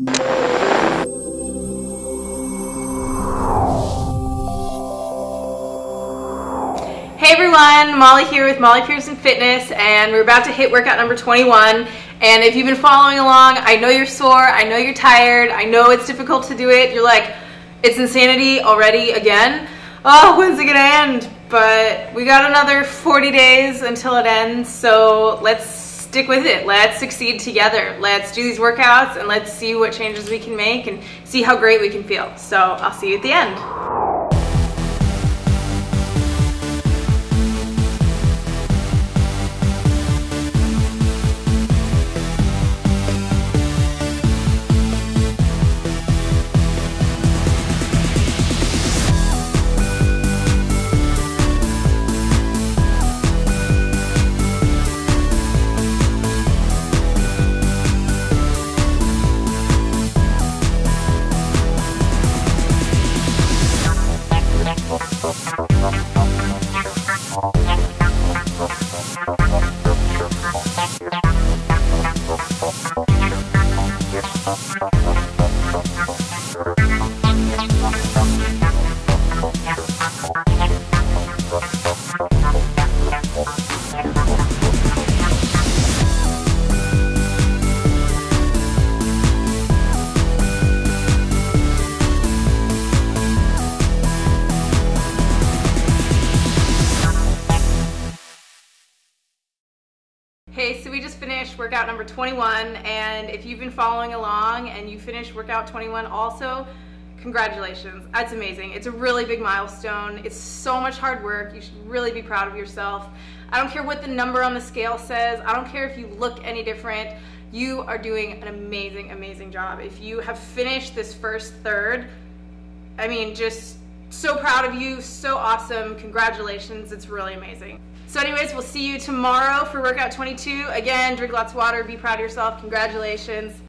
Hey everyone, Molly here with Molly Pearson Fitness, and we're about to hit workout number 21. And if you've been following along, I know you're sore, I know you're tired, I know it's difficult to do it. You're like, it's insanity already again. Oh, when's it gonna end? But we got another 40 days until it ends, so let's stick with it. Let's succeed together. Let's do these workouts and let's see what changes we can make and see how great we can feel. So I'll see you at the end. Hey, we just finished workout number 21, and if you've been following along and you finished workout 21 also, congratulations. That's amazing. It's a really big milestone. It's so much hard work. You should really be proud of yourself. I don't care what the number on the scale says. I don't care if you look any different. You are doing an amazing, amazing job. If you have finished this first third, I mean, just so proud of you. So awesome. Congratulations. It's really amazing. So anyways, we'll see you tomorrow for workout 22. Again, drink lots of water, be proud of yourself. Congratulations.